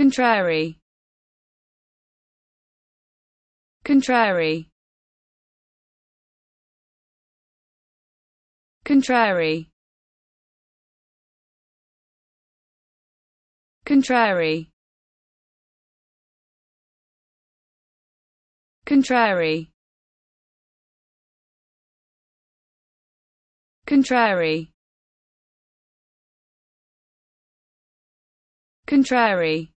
contrary. Contrary. Contrary. Contrary. Contrary. Contrary. Contrary.